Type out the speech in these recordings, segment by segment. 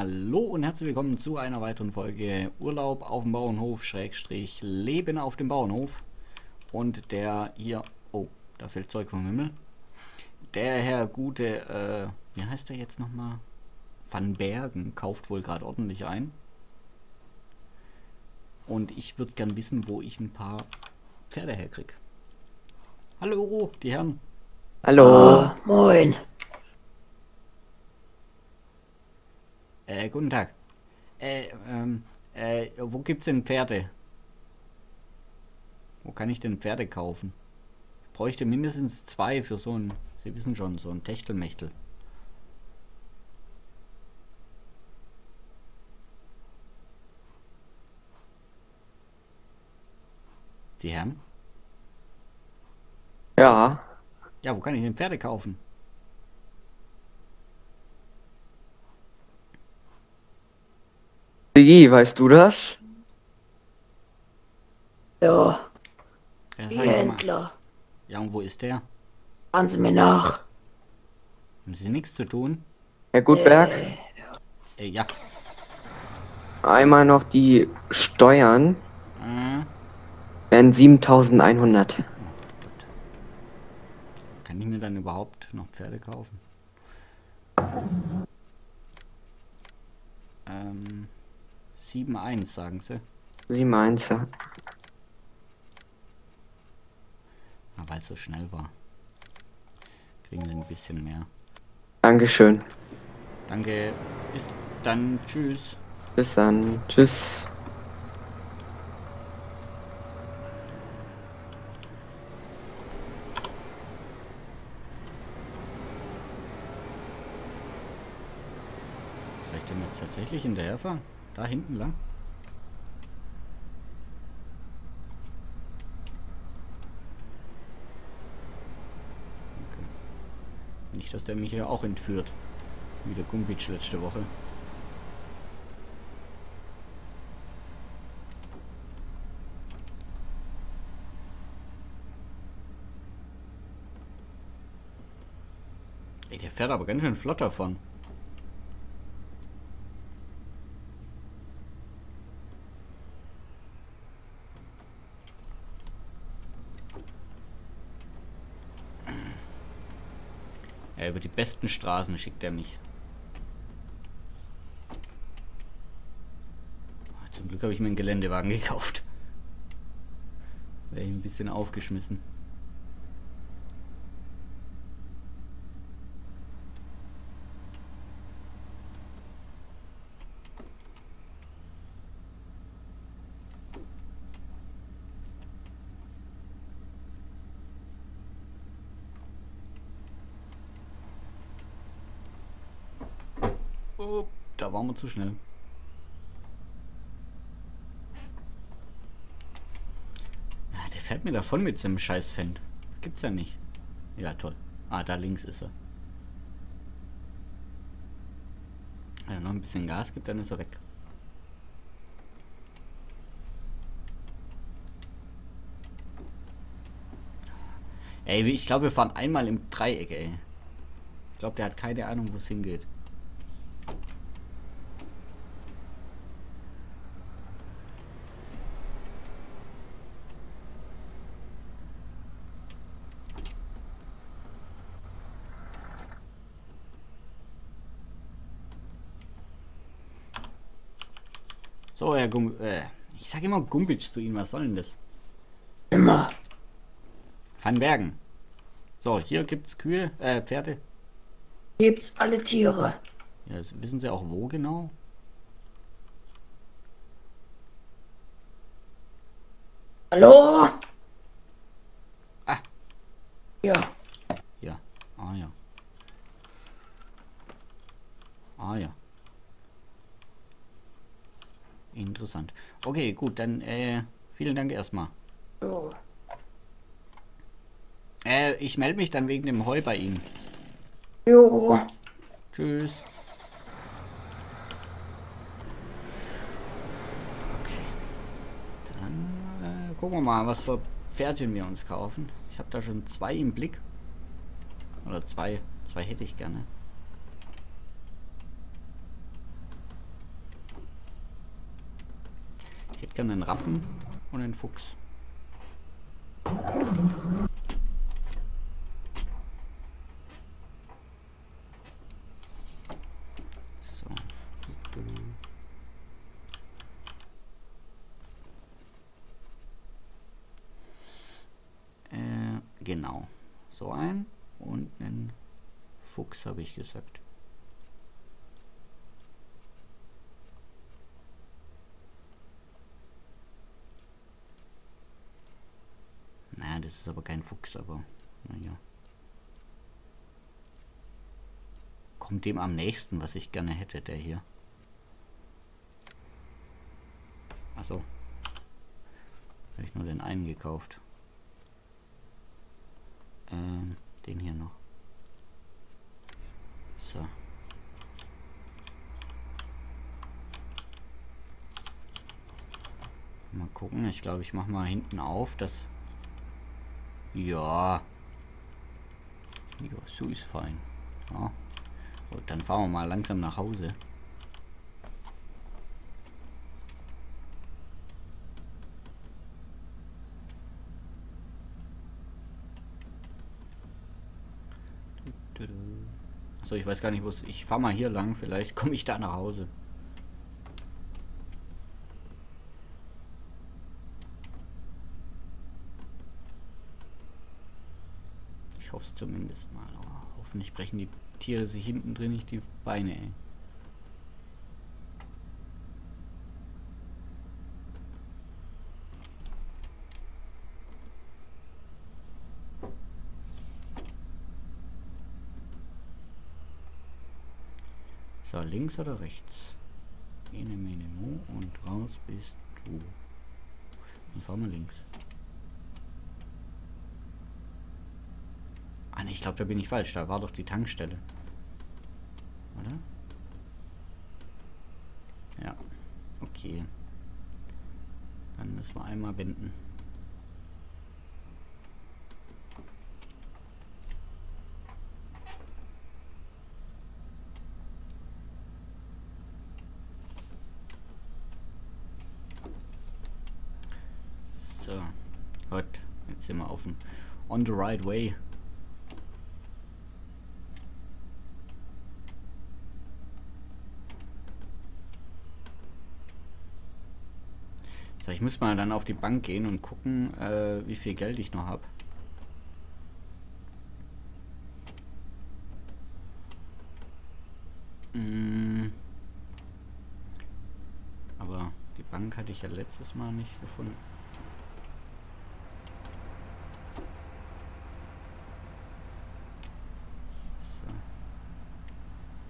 Hallo und herzlich willkommen zu einer weiteren Folge Urlaub auf dem Bauernhof, Schrägstrich Leben auf dem Bauernhof. Und der hier, oh, da fällt Zeug vom Himmel. Der Herr Gute, äh, wie heißt der jetzt nochmal? Van Bergen kauft wohl gerade ordentlich ein. Und ich würde gern wissen, wo ich ein paar Pferde herkriege. Hallo, die Herren. Hallo. Oh, moin. Äh, guten Tag. Äh, ähm, äh, wo gibt's denn Pferde? Wo kann ich denn Pferde kaufen? Ich bräuchte mindestens zwei für so ein, Sie wissen schon, so ein Techtelmechtel. Die Herren? Ja, Ja, wo kann ich denn Pferde kaufen? Digi, weißt du das? Ja, Ja, die. Händler. Ja, und wo ist der? Fahren Sie mir nach. Haben Sie nichts zu tun? Herr Gutberg, Äh, ja. einmal noch die Steuern Äh, wären 7100. Gut. Kann ich mir dann überhaupt noch Pferde kaufen? Ähm, 7-1 sagen sie. Sie meint ja. Ah, weil es so schnell war. Kriegen sie ein bisschen mehr. Dankeschön. Danke. Bis dann. Tschüss. Bis dann. Tschüss. Soll ich dem jetzt tatsächlich hinterherfahren? Da hinten lang? Okay. Nicht, dass der mich hier auch entführt. Wie der Gumbitsch letzte Woche. Ey, der fährt aber ganz schön flott davon. Ja, über die besten Straßen schickt er mich. Ah, Zum Glück habe ich mir einen Geländewagen gekauft. Wäre ich ein bisschen aufgeschmissen. Oh, da waren wir zu schnell. Ja, der fährt mir davon mit seinem scheiß Fendt. Gibt's ja nicht. Ja, toll. Ah, da links ist er. Wenn er noch ein bisschen Gas gibt, dann ist er weg. Ey, ich glaube, wir fahren einmal im Dreieck, ey. Ich glaube, der hat keine Ahnung, wo es hingeht. So, Herr Gum... Äh, ich sage immer Gumbitsch zu Ihnen. Was soll denn das? Immer. Van Bergen. So, hier gibt's Kühe, äh, Pferde. Gibt's alle Tiere. Ja, wissen Sie auch wo genau? Hallo? Ah. Ja. Ja. Ah ja. Ah ja. Interessant. Okay, gut, dann äh, vielen Dank erstmal. Jo. Äh, ich melde mich dann wegen dem Heu bei Ihnen. Jo. Tschüss. Okay. Dann äh, gucken wir mal, was für Pferdchen wir uns kaufen. Ich habe da schon zwei im Blick. Oder zwei. Zwei hätte ich gerne. Hätte gerne einen Rappen und einen Fuchs. Äh, genau. So ein und einen Fuchs habe ich gesagt. Naja, das ist aber kein Fuchs, aber naja. Kommt dem am nächsten, was ich gerne hätte, der hier. Achso. Habe ich nur den einen gekauft. Ähm, den hier noch. So. Mal gucken, ich glaube, ich mache mal hinten auf, dass... Ja. Ja, so ist fein. Ja. Gut, dann fahren wir mal langsam nach Hause. So, ich weiß gar nicht, wo es. Ich fahre mal hier lang, vielleicht komme ich da nach Hause. Ich hoffe es zumindest mal. Aber hoffentlich brechen die Tiere sich hinten drin nicht die Beine, ey. So, links oder rechts? Ene, mene, mo und raus bist du. Dann fahren wir links. Ah ne, ich glaube, da bin ich falsch. Da war doch die Tankstelle. Oder? Ja. Okay. Dann müssen wir einmal wenden. So. Gut. Jetzt sind wir auf dem On the right way. Ich muss mal dann auf die Bank gehen und gucken, äh, wie viel Geld ich noch habe. Mm. Aber die Bank hatte ich ja letztes Mal nicht gefunden.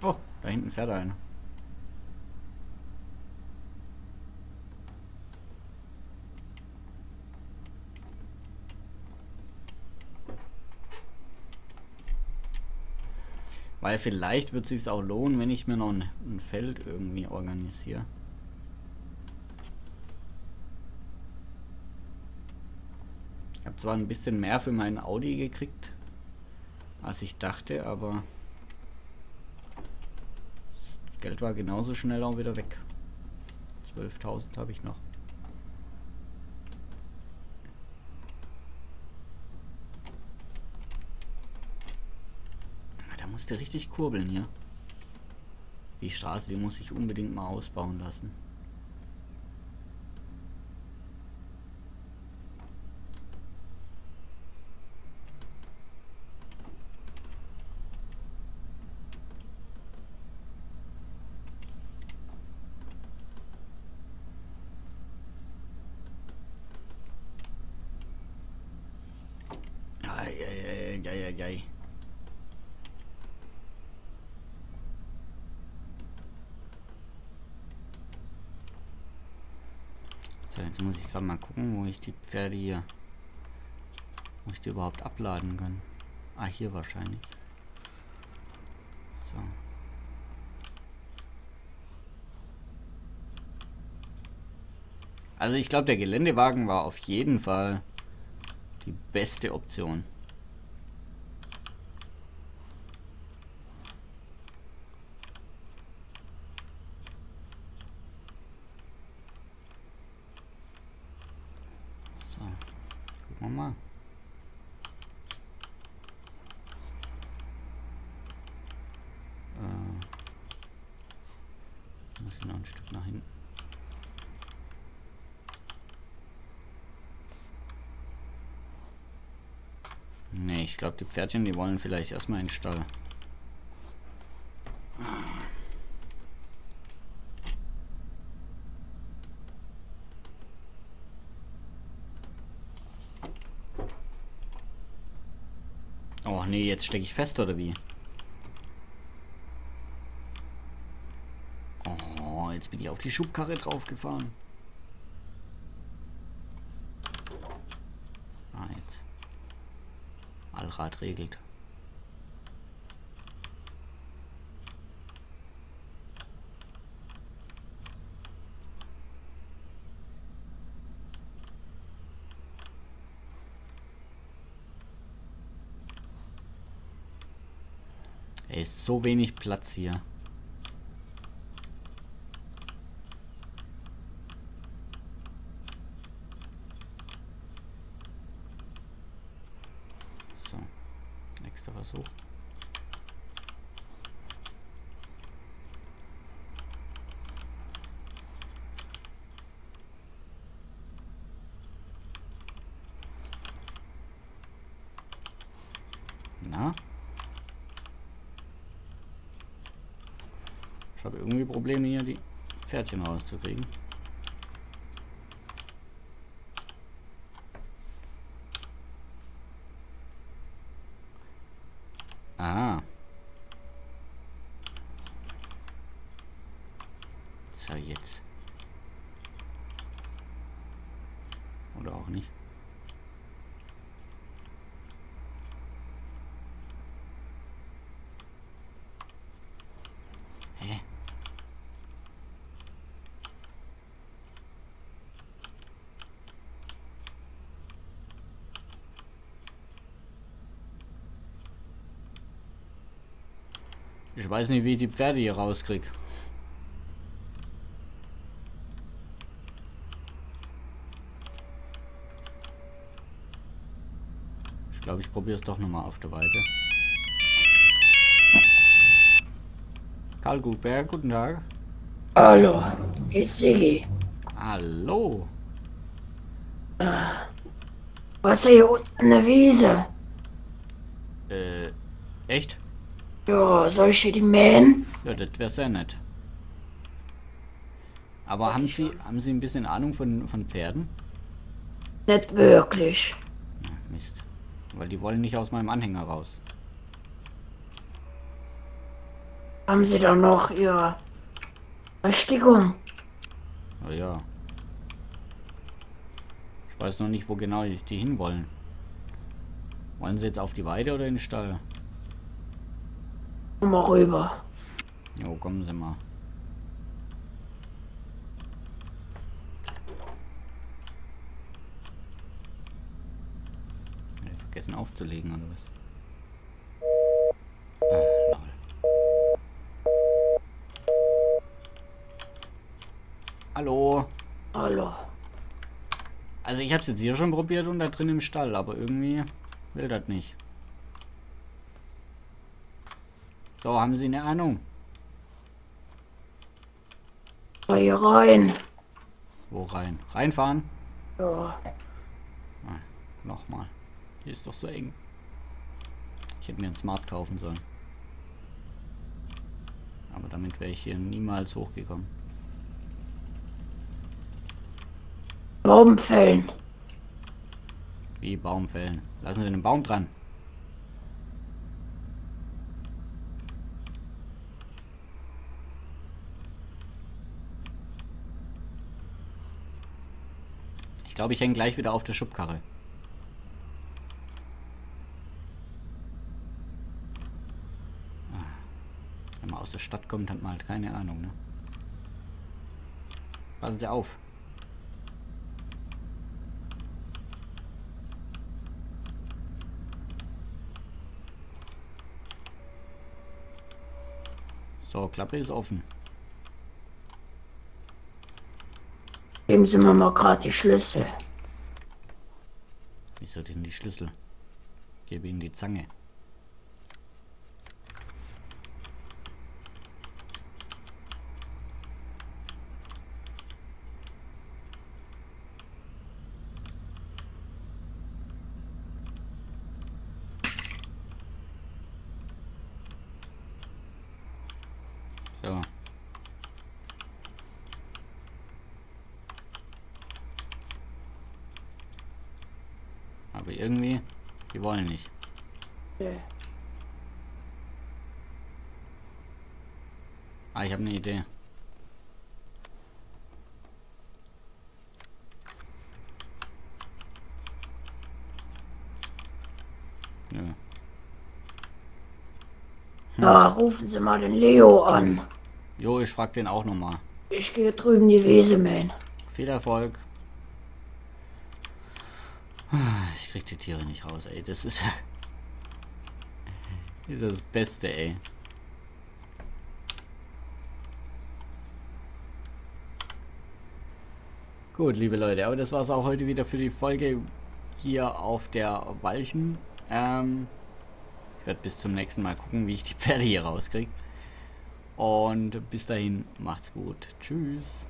So. Oh, da hinten fährt einer. Weil vielleicht wird es auch lohnen, wenn ich mir noch ein, ein Feld irgendwie organisiere. Ich habe zwar ein bisschen mehr für meinen Audi gekriegt, als ich dachte, aber das Geld war genauso schnell auch wieder weg. 12.000 habe ich noch. Da musste richtig kurbeln hier. Die Straße, die muss ich unbedingt mal ausbauen lassen. Ei, ei. So, jetzt muss ich gerade mal gucken, wo ich die Pferde hier, wo ich die überhaupt abladen kann. Ah, hier wahrscheinlich. So. Also ich glaube, der Geländewagen war auf jeden Fall die beste Option. mal. Äh, muss ich noch ein Stück nach hinten. Nee, ich glaube, die Pferdchen, die wollen vielleicht erstmal in den Stall. Oh nee, jetzt stecke ich fest oder wie? Auf die Schubkarre draufgefahren. Ah, jetzt. Allrad regelt. Ey, ist so wenig Platz hier. So, nächster Versuch. Na? Ich habe irgendwie Probleme hier, die Pferdchen rauszukriegen. Ah. So, jetzt. Oder auch nicht. Hä? Ich weiß nicht, wie ich die Pferde hier rauskrieg. Ich glaube, ich probiere es doch nochmal auf der Weite. Karl Gutberg, guten Tag. Hallo, ist Siggi. Hallo. Was ist hier unten eine Wiese? Äh, echt? Ja, soll ich hier die mähen? Ja, das wäre sehr nett. Aber haben Sie, haben Sie ein bisschen Ahnung von, von Pferden? Nicht wirklich. Ja, Mist. Weil die wollen nicht aus meinem Anhänger raus. Haben Sie da noch Ihre Berechtigung? Oh ja. Ich weiß noch nicht, wo genau die die hinwollen. Wollen sie jetzt auf die Weide oder in den Stall? Komm mal rüber. Jo, kommen Sie mal. Vergessen aufzulegen oder was? Ah. Hallo. Hallo. Also ich habe es jetzt hier schon probiert und da drin im Stall, aber irgendwie will das nicht. So, haben Sie eine Ahnung? Hier rein. Wo rein? Reinfahren? Ja, Nochmal. Hier ist doch so eng. Ich hätte mir ein Smart kaufen sollen. Aber damit wäre ich hier niemals hochgekommen. Baum fällen. Wie Baum fällen. Lassen Sie den Baum dran. Glaube, ich hänge gleich wieder auf der Schubkarre. Ah. Wenn man aus der Stadt kommt, hat man halt keine Ahnung, ne? Passen Sie auf. So, Klappe ist offen. Geben Sie mir mal gerade die Schlüssel. Wieso denn die Schlüssel? Gebe ihnen die Zange. So. Aber irgendwie, die wollen nicht. Ah, ich habe eine Idee. Nö. Na, rufen Sie mal den Leo an. Jo, ich frag den auch nochmal. Ich gehe drüben die Wiese mähen. Viel Erfolg. Ich krieg die Tiere nicht raus, ey. Das ist ist das Beste, ey. Gut, liebe Leute, aber das war's auch heute wieder für die Folge hier auf der Walchen. Ähm, ich werde bis zum nächsten Mal gucken, wie ich die Pferde hier rauskriege. Und bis dahin, macht's gut. Tschüss.